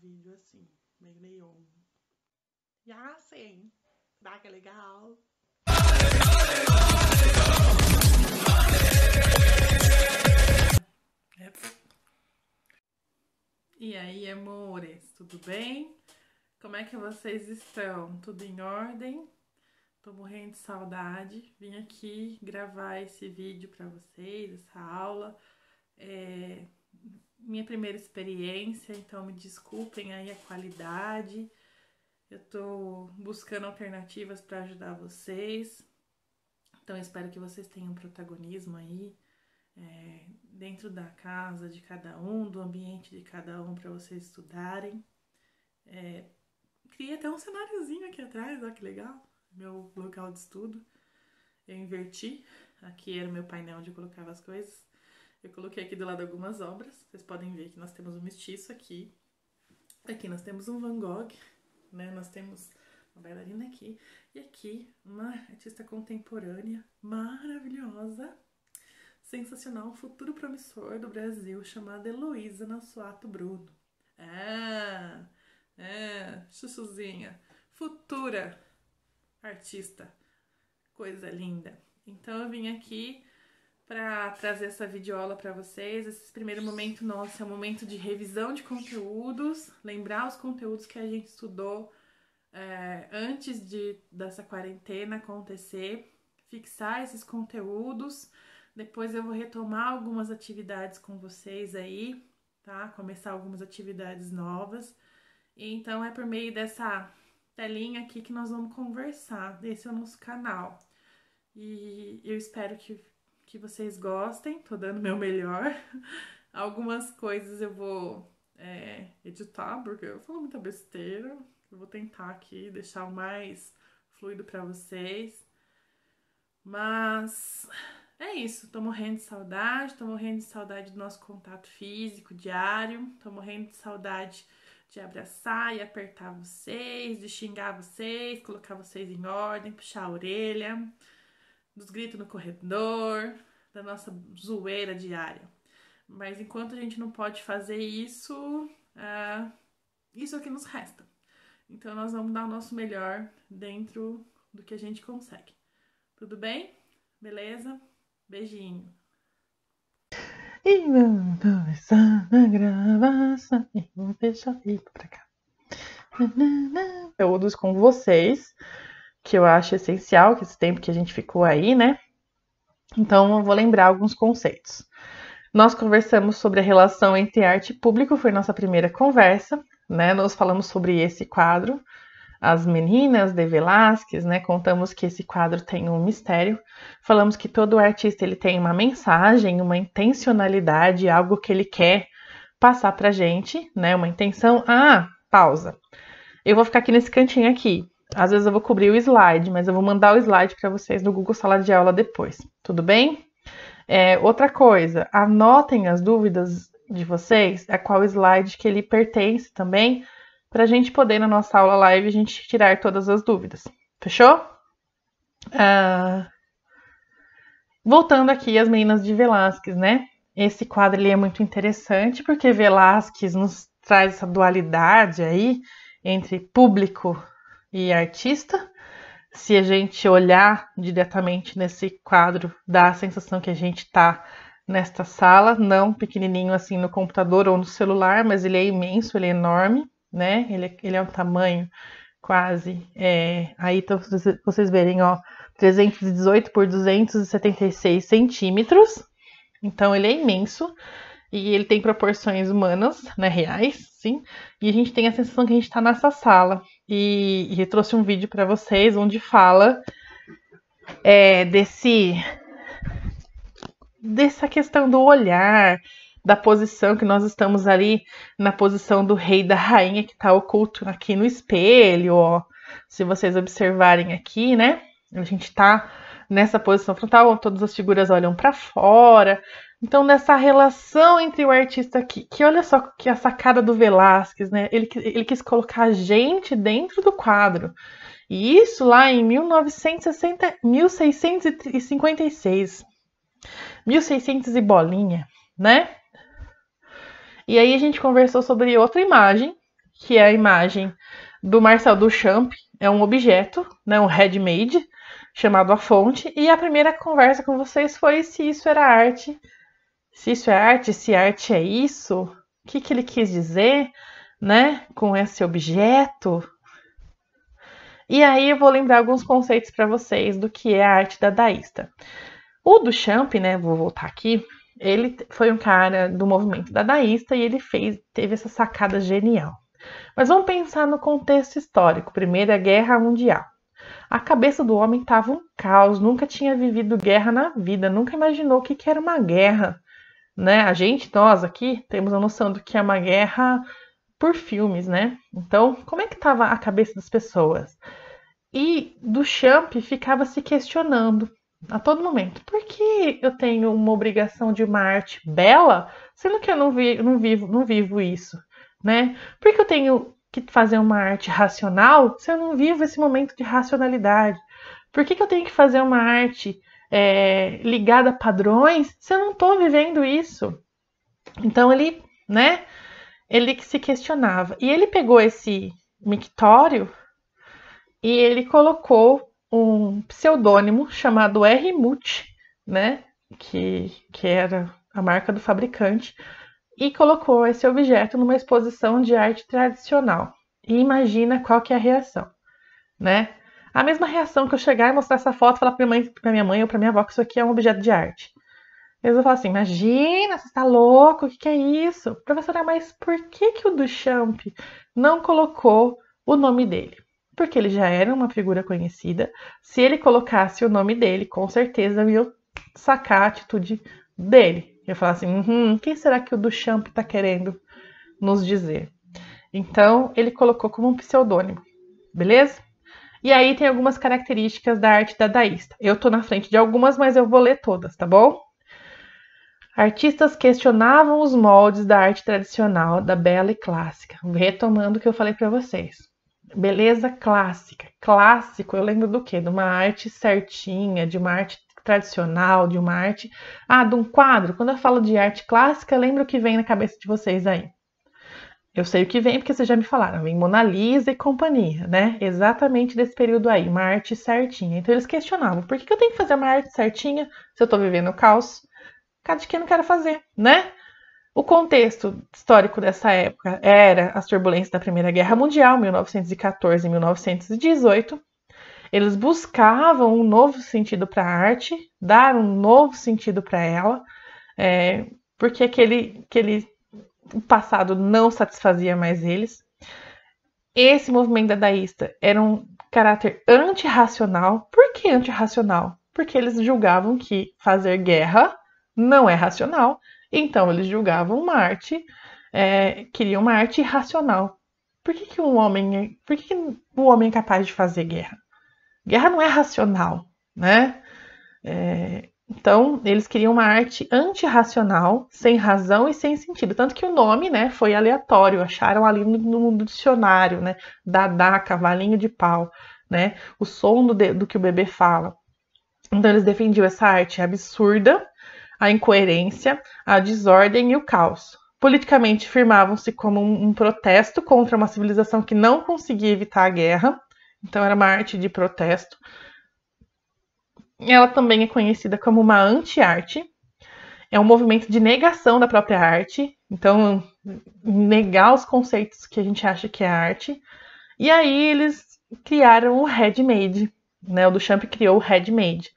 vídeo assim, meio neon. E assim, dá que é legal. E aí, amores, tudo bem? Como é que vocês estão? Tudo em ordem? Tô morrendo de saudade. Vim aqui gravar esse vídeo para vocês, essa aula. É minha primeira experiência, então me desculpem aí a qualidade. Eu tô buscando alternativas para ajudar vocês. Então espero que vocês tenham protagonismo aí é, dentro da casa de cada um, do ambiente de cada um para vocês estudarem. É, criei até um cenáriozinho aqui atrás, olha que legal meu local de estudo. Eu inverti. Aqui era o meu painel onde eu colocava as coisas. Eu coloquei aqui do lado algumas obras. Vocês podem ver que nós temos um mestiço aqui. Aqui nós temos um Van Gogh, né? Nós temos uma bailarina aqui. E aqui uma artista contemporânea maravilhosa, sensacional, futuro promissor do Brasil, chamada Heloísa Nassuato Bruno. Ah, é, chuchuzinha, futura artista. Coisa linda. Então eu vim aqui para trazer essa videoaula para vocês. Esse primeiro momento nosso é um momento de revisão de conteúdos, lembrar os conteúdos que a gente estudou é, antes de dessa quarentena acontecer, fixar esses conteúdos. Depois eu vou retomar algumas atividades com vocês aí, tá? Começar algumas atividades novas. E então é por meio dessa telinha aqui que nós vamos conversar. Esse é o nosso canal. E eu espero que, que vocês gostem, tô dando meu melhor. Algumas coisas eu vou é, editar, porque eu falo muita besteira. Eu vou tentar aqui deixar o mais fluido para vocês. Mas é isso, tô morrendo de saudade, tô morrendo de saudade do nosso contato físico diário, tô morrendo de saudade de abraçar e apertar vocês, de xingar vocês, colocar vocês em ordem, puxar a orelha, dos gritos no corredor, da nossa zoeira diária. Mas enquanto a gente não pode fazer isso, uh, isso é o que nos resta. Então nós vamos dar o nosso melhor dentro do que a gente consegue. Tudo bem? Beleza? Beijinho. E vamos começar a gravação. Deixa eu ir pra cá. Com vocês, que eu acho essencial, que esse tempo que a gente ficou aí, né? Então, eu vou lembrar alguns conceitos. Nós conversamos sobre a relação entre arte e público, foi nossa primeira conversa, né? Nós falamos sobre esse quadro, as Meninas de Velázquez, né? Contamos que esse quadro tem um mistério. Falamos que todo artista ele tem uma mensagem, uma intencionalidade, algo que ele quer passar pra gente, né? Uma intenção. Ah, pausa. Eu vou ficar aqui nesse cantinho aqui. Às vezes eu vou cobrir o slide, mas eu vou mandar o slide para vocês no Google Sala de Aula depois. Tudo bem? É, outra coisa, anotem as dúvidas de vocês, a qual slide que ele pertence também, para a gente poder, na nossa aula live, a gente tirar todas as dúvidas. Fechou? Ah, voltando aqui às meninas de Velázquez, né? Esse quadro ele é muito interessante porque Velázquez nos traz essa dualidade aí entre público e artista. Se a gente olhar diretamente nesse quadro, dá a sensação que a gente está nesta sala, não pequenininho assim no computador ou no celular, mas ele é imenso, ele é enorme né? Ele, é, ele é um tamanho quase. É, aí então, vocês verem, ó, 318 por 276 centímetros. Então ele é imenso e ele tem proporções humanas, né, reais, sim. E a gente tem a sensação que a gente está nessa sala. E, e eu trouxe um vídeo para vocês onde fala é, desse dessa questão do olhar, da posição que nós estamos ali na posição do rei da rainha que está oculto aqui no espelho, ó. Se vocês observarem aqui, né? A gente está nessa posição frontal, todas as figuras olham para fora. Então, nessa relação entre o artista aqui, que olha só que a sacada do Velázquez, né? Ele, ele quis colocar a gente dentro do quadro. E isso lá em 1960, 1656. 1600 e bolinha, né? E aí a gente conversou sobre outra imagem, que é a imagem do Marcel Duchamp, é um objeto, né, um handmade, chamado A Fonte, e a primeira conversa com vocês foi se isso era arte, se isso é arte, se arte é isso, o que, que ele quis dizer, né, com esse objeto. E aí eu vou lembrar alguns conceitos para vocês do que é a arte dadaísta. O Duchamp, né, vou voltar aqui, ele foi um cara do movimento dadaísta e ele fez, teve essa sacada genial. Mas vamos pensar no contexto histórico, Primeira Guerra Mundial. A cabeça do homem estava um caos, nunca tinha vivido guerra na vida, nunca imaginou o que, que era uma guerra. Né? A gente, nós aqui, temos a noção do que é uma guerra por filmes, né? Então, como é que estava a cabeça das pessoas? E Duchamp ficava se questionando a todo momento. Por que eu tenho uma obrigação de uma arte bela, sendo que eu não, vi, não, vivo, não vivo isso, né? Por que eu tenho que fazer uma arte racional se eu não vivo esse momento de racionalidade? Por que, que eu tenho que fazer uma arte é, ligada a padrões se eu não estou vivendo isso? Então ele, né? Ele se questionava. E ele pegou esse mictório e ele colocou um pseudônimo chamado R. Mutt, né, que, que era a marca do fabricante, e colocou esse objeto numa exposição de arte tradicional. E imagina qual que é a reação, né? A mesma reação que eu chegar e mostrar essa foto e falar para minha mãe, pra minha mãe ou para minha avó que isso aqui é um objeto de arte. Eles vão falar assim: imagina, você está louco, o que, que é isso? Professora, mas por que, que o Duchamp não colocou o nome dele? porque ele já era uma figura conhecida. Se ele colocasse o nome dele, com certeza eu ia sacar a atitude dele. Eu ia falar assim: uhum, quem será que o Duchamp está querendo nos dizer? Então, ele colocou como um pseudônimo, beleza? E aí tem algumas características da arte dadaísta. Eu tô na frente de algumas, mas eu vou ler todas, tá bom? Artistas questionavam os moldes da arte tradicional, da bela e clássica, retomando o que eu falei para vocês beleza clássica. Clássico, eu lembro do quê? De uma arte certinha, de uma arte tradicional, de uma arte. Ah, de um quadro. Quando eu falo de arte clássica, lembra o que vem na cabeça de vocês aí. Eu sei o que vem porque vocês já me falaram. Vem Mona Lisa e companhia, né? Exatamente desse período aí, uma arte certinha. Então eles questionavam: por que eu tenho que fazer uma arte certinha se eu tô vivendo o caos? Cada que eu não quero fazer, né? O contexto histórico dessa época era as turbulências da Primeira Guerra Mundial, 1914 e 1918. Eles buscavam um novo sentido para a arte, dar um novo sentido para ela, é, porque aquele, aquele passado não satisfazia mais eles. Esse movimento dadaísta era um caráter antirracional. Por que antirracional? Porque eles julgavam que fazer guerra não é racional então eles julgavam uma arte, é, queriam uma arte irracional. Por que, que um homem, é, por que, que o homem é capaz de fazer guerra? Guerra não é racional, né? É, então eles queriam uma arte antirracional, sem razão e sem sentido. Tanto que o nome, né, foi aleatório. Acharam ali no, no dicionário, né? Dadá, cavalinho de pau, né? O som do, do que o bebê fala. Então eles defendiam essa arte absurda a incoerência, a desordem e o caos. Politicamente firmavam-se como um, um protesto contra uma civilização que não conseguia evitar a guerra, então era uma arte de protesto. Ela também é conhecida como uma anti-arte. É um movimento de negação da própria arte, então negar os conceitos que a gente acha que é arte. E aí eles criaram o Handmade, né? O Duchamp criou o Handmade.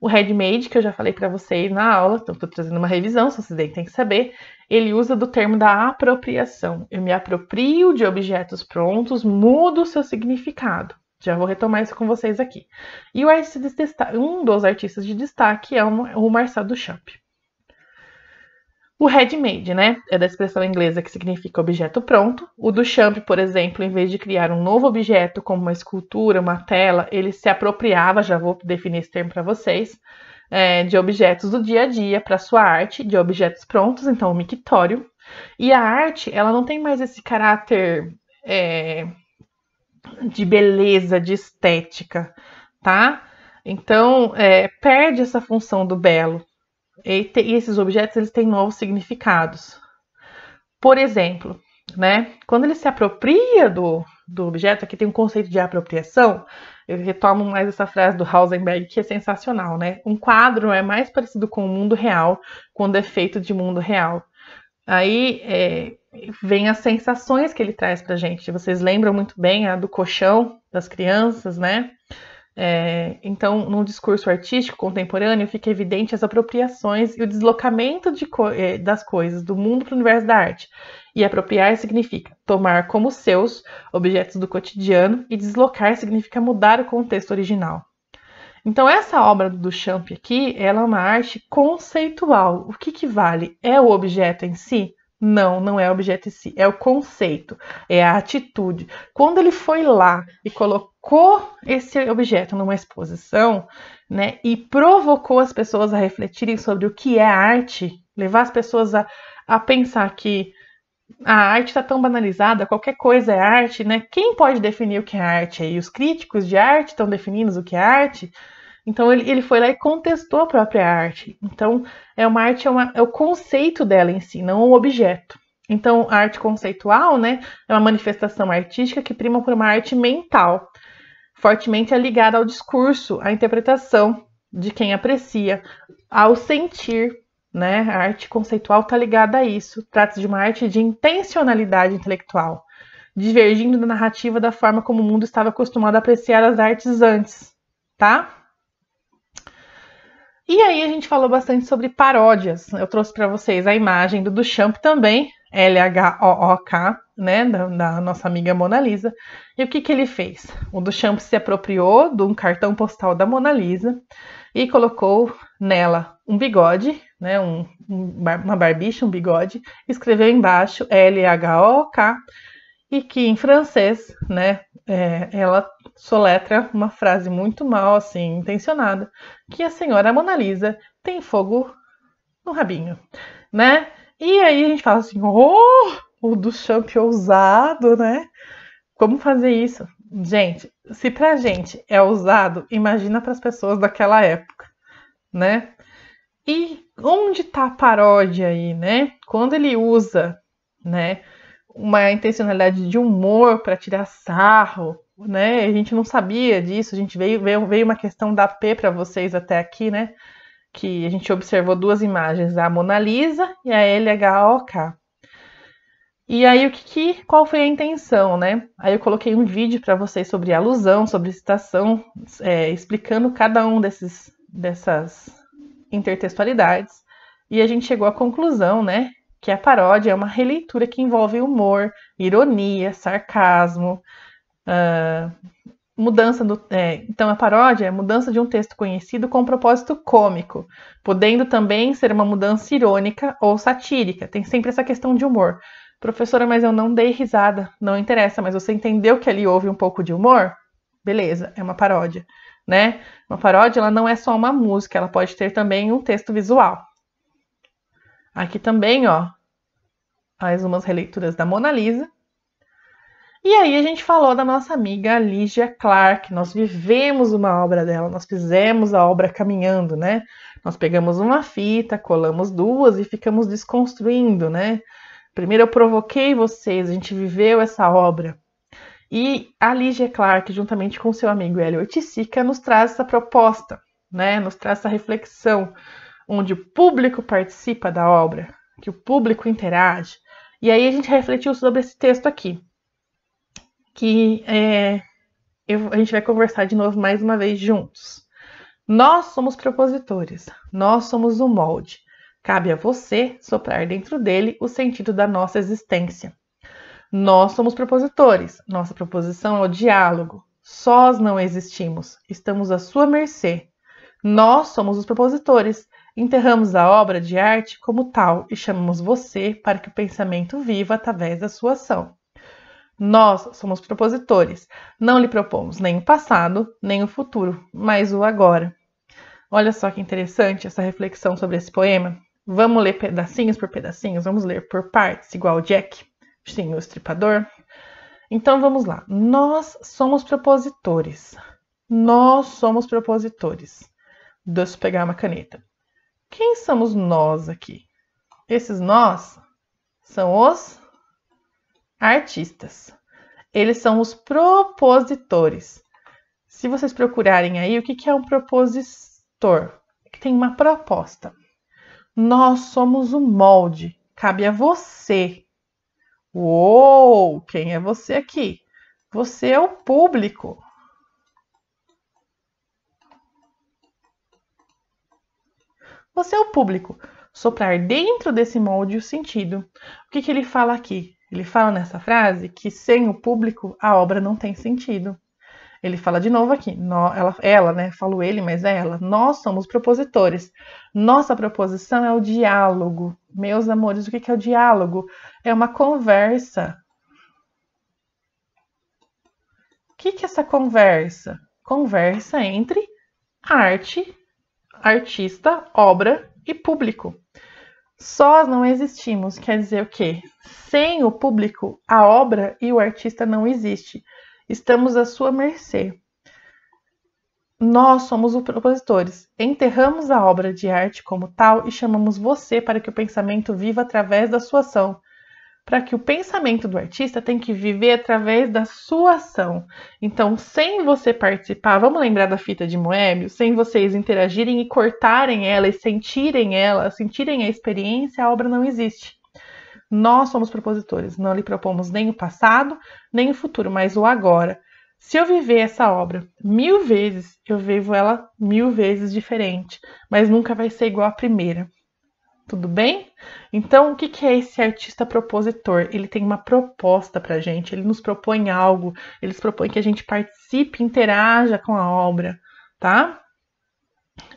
O Handmade, que eu já falei para vocês na aula, então estou trazendo uma revisão, se vocês têm que saber, ele usa do termo da apropriação. Eu me aproprio de objetos prontos, mudo o seu significado. Já vou retomar isso com vocês aqui. E o artista de um dos artistas de destaque é o Marcel Duchamp. O ready-made, né? É da expressão inglesa que significa objeto pronto. O Duchamp, por exemplo, em vez de criar um novo objeto como uma escultura, uma tela, ele se apropriava, já vou definir esse termo para vocês, é, de objetos do dia a dia para sua arte, de objetos prontos, então o mictório. E a arte, ela não tem mais esse caráter é, de beleza, de estética, tá? Então, é, perde essa função do belo. E, te, e esses objetos eles têm novos significados. Por exemplo, né? Quando ele se apropria do, do objeto, aqui tem um conceito de apropriação, eu retomo mais essa frase do Hausenberg, que é sensacional, né? Um quadro é mais parecido com o mundo real quando é feito de mundo real. Aí é, vem as sensações que ele traz pra gente. Vocês lembram muito bem a do colchão das crianças, né? É, então, no discurso artístico contemporâneo, fica evidente as apropriações e o deslocamento de co é, das coisas do mundo para o universo da arte. E apropriar significa tomar como seus objetos do cotidiano e deslocar significa mudar o contexto original. Então, essa obra do Duchamp aqui, ela é uma arte conceitual. O que, que vale? É o objeto em si? Não, não é o objeto em si, é o conceito, é a atitude. Quando ele foi lá e colocou esse objeto numa exposição, né, e provocou as pessoas a refletirem sobre o que é arte, levar as pessoas a, a pensar que a arte está tão banalizada, qualquer coisa é arte, né? Quem pode definir o que é arte aí? Os críticos de arte estão definindo o que é arte? Então ele, ele foi lá e contestou a própria arte. Então é uma arte, é, uma, é o conceito dela em si, não o objeto. Então a arte conceitual, né, é uma manifestação artística que prima por uma arte mental, fortemente ligada ao discurso, à interpretação de quem aprecia, ao sentir, né? A arte conceitual está ligada a isso. Trata-se de uma arte de intencionalidade intelectual, divergindo da narrativa da forma como o mundo estava acostumado a apreciar as artes antes, tá? E aí a gente falou bastante sobre paródias. Eu trouxe para vocês a imagem do Duchamp também, L-H-O-O-K, né, da, da, nossa amiga Mona Lisa. E o que, que ele fez? O Duchamp se apropriou de um cartão postal da Mona Lisa e colocou nela um bigode, né, um, uma barbicha, um bigode, escreveu embaixo L-H-O-K e que em francês, né, é, ela soletra uma frase muito mal, assim, intencionada, que a senhora Mona Lisa tem fogo no rabinho, né? E aí a gente fala assim, oh, o do champ ousado, né? Como fazer isso? Gente, se pra gente é ousado, imagina para as pessoas daquela época, né? E onde tá a paródia aí, né? Quando ele usa, né, uma intencionalidade de humor para tirar sarro, né? A gente não sabia disso, a gente veio, veio, veio uma questão da P para vocês até aqui, né? Que a gente observou duas imagens, a Mona Lisa e a LHOK. E aí o que, que qual foi a intenção, né? Aí eu coloquei um vídeo para vocês sobre alusão, sobre citação, é, explicando cada um desses dessas intertextualidades. E a gente chegou à conclusão, né, que a paródia é uma releitura que envolve humor, ironia, sarcasmo, Uh, mudança do. É, então, a paródia é mudança de um texto conhecido com um propósito cômico, podendo também ser uma mudança irônica ou satírica. Tem sempre essa questão de humor. Professora, mas eu não dei risada. Não interessa, mas você entendeu que ali houve um pouco de humor? Beleza, é uma paródia, né? Uma paródia, ela não é só uma música, ela pode ter também um texto visual. Aqui também, ó, mais umas releituras da Mona Lisa. E aí a gente falou da nossa amiga Lígia Clark, nós vivemos uma obra dela, nós fizemos a obra caminhando, né? Nós pegamos uma fita, colamos duas e ficamos desconstruindo, né? Primeiro eu provoquei vocês, a gente viveu essa obra. E a Lígia Clark, juntamente com seu amigo Hélio Oiticica, nos traz essa proposta, né? Nos traz essa reflexão, onde o público participa da obra, que o público interage. E aí a gente refletiu sobre esse texto aqui que é, eu, a gente vai conversar de novo mais uma vez juntos. Nós somos propositores, nós somos o molde. Cabe a você soprar dentro dele o sentido da nossa existência. Nós somos propositores, nossa proposição é o diálogo. Sós não existimos, estamos à sua mercê. Nós somos os propositores, enterramos a obra de arte como tal e chamamos você para que o pensamento viva através da sua ação. Nós somos propositores. Não lhe propomos nem o passado, nem o futuro, mas o agora. Olha só que interessante essa reflexão sobre esse poema. Vamos ler pedacinhos por pedacinhos? Vamos ler por partes, igual Jack, sim, o estripador? Então vamos lá. Nós somos propositores. Nós somos propositores. Deixa eu pegar uma caneta. Quem somos nós aqui? Esses nós são os artistas. Eles são os propositores. Se vocês procurarem aí, o que é um propositor? Que tem uma proposta. Nós somos o molde. Cabe a você. Uou! Quem é você aqui? Você é o público. Você é o público. Soprar dentro desse molde o sentido. O que, que ele fala aqui? Ele fala nessa frase que sem o público a obra não tem sentido. Ele fala de novo aqui, ela, ela, né? Falo ele, mas é ela. Nós somos propositores. Nossa proposição é o diálogo. Meus amores, o que, é o diálogo? É uma conversa. O que, que é essa conversa? Conversa entre arte artista, obra e público. Sós não existimos, quer dizer o quê? Sem o público, a obra e o artista não existe. Estamos à sua mercê. Nós somos os propositores. Enterramos a obra de arte como tal e chamamos você para que o pensamento viva através da sua ação para que o pensamento do artista tem que viver através da sua ação. Então, sem você participar, vamos lembrar da fita de Moebius, sem vocês interagirem e cortarem ela e sentirem ela, sentirem a experiência, a obra não existe. Nós somos propositores, não lhe propomos nem o passado, nem o futuro, mas o agora. Se eu viver essa obra mil vezes, eu vivo ela mil vezes diferente, mas nunca vai ser igual à primeira. Tudo bem? Então, o que é esse artista propositor? Ele tem uma proposta para a gente, ele nos propõe algo, ele nos propõe que a gente participe, interaja com a obra, tá?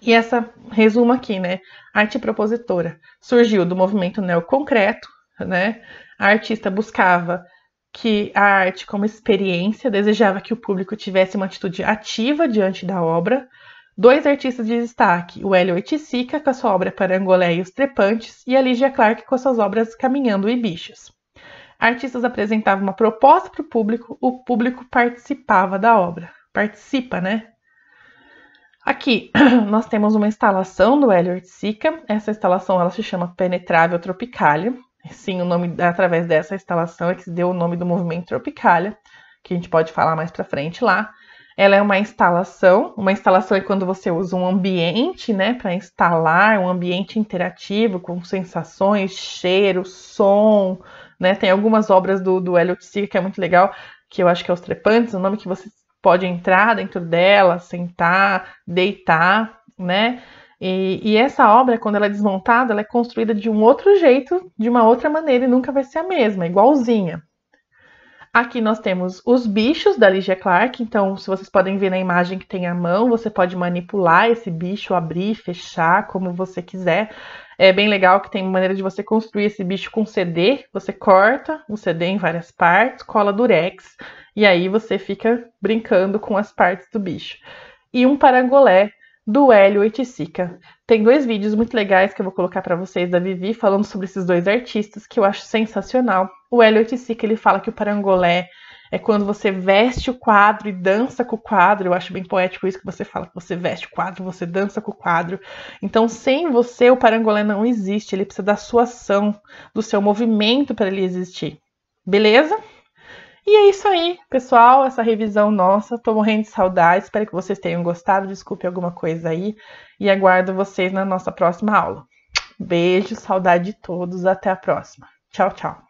E essa resumo aqui, né? Arte propositora surgiu do movimento neoconcreto, né? A artista buscava que a arte como experiência, desejava que o público tivesse uma atitude ativa diante da obra, Dois artistas de destaque, o Hélio Oiticica com a sua obra Parangolé e os Trepantes e a Lígia Clark com as suas obras Caminhando e Bichos. Artistas apresentavam uma proposta para o público, o público participava da obra. Participa, né? Aqui nós temos uma instalação do Hélio Oiticica. Essa instalação ela se chama Penetrável Tropicalia. Sim, o nome através dessa instalação é que se deu o nome do movimento Tropicalia, que a gente pode falar mais para frente lá. Ela é uma instalação. Uma instalação é quando você usa um ambiente, né, para instalar, um ambiente interativo com sensações, cheiro, som, né? Tem algumas obras do, do Elliot Siga que é muito legal, que eu acho que é Os Trepantes, o nome que você pode entrar dentro dela, sentar, deitar, né? E, e, essa obra, quando ela é desmontada, ela é construída de um outro jeito, de uma outra maneira, e nunca vai ser a mesma, igualzinha. Aqui nós temos os bichos da Ligia Clark, então se vocês podem ver na imagem que tem a mão, você pode manipular esse bicho, abrir, fechar, como você quiser. É bem legal que tem maneira de você construir esse bicho com CD, você corta o CD em várias partes, cola durex, e aí você fica brincando com as partes do bicho. E um parangolé do Hélio Oiticica. Tem dois vídeos muito legais que eu vou colocar para vocês da Vivi falando sobre esses dois artistas que eu acho sensacional. O Hélio Oiticica ele fala que o parangolé é quando você veste o quadro e dança com o quadro. Eu acho bem poético isso que você fala, que você veste o quadro, você dança com o quadro. Então, sem você, o parangolé não existe. Ele precisa da sua ação, do seu movimento para ele existir. Beleza? E é isso aí, pessoal, essa revisão nossa. Tô morrendo de saudade, espero que vocês tenham gostado. Desculpe alguma coisa aí e aguardo vocês na nossa próxima aula. Beijo, saudade de todos, até a próxima. Tchau, tchau.